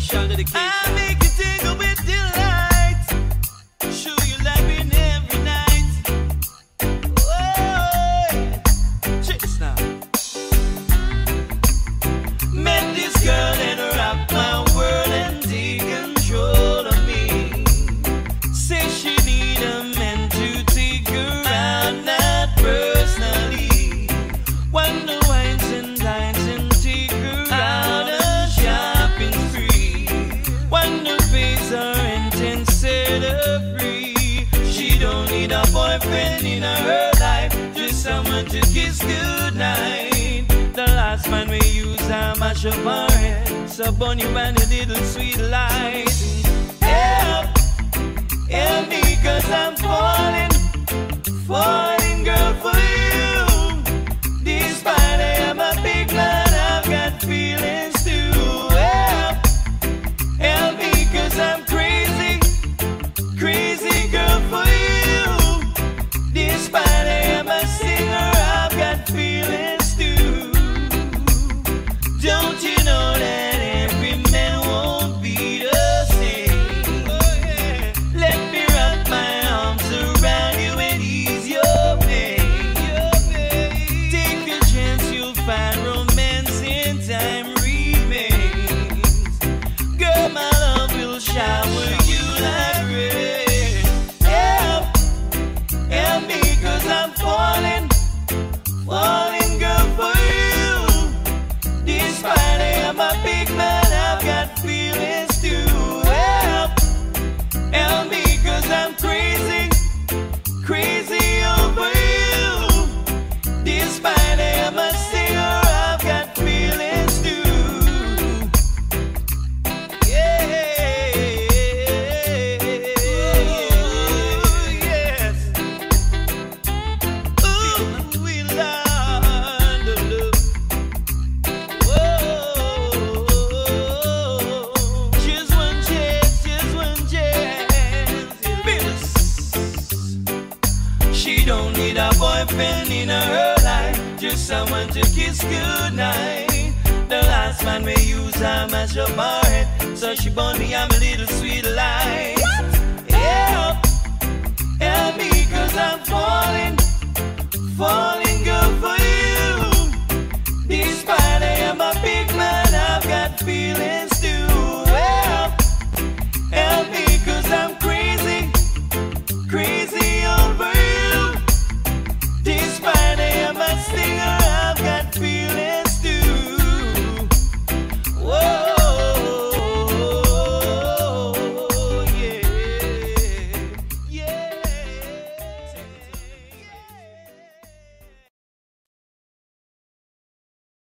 special dedication. husband in her life, just someone to kiss goodnight. The last man we use, I mash up our head, so burn you and a little sweet light. nothing in her life, just someone to kiss goodnight. The last man may use her as up her so she bought me I'm a little sweet light. Help, help me, cause I'm falling, falling.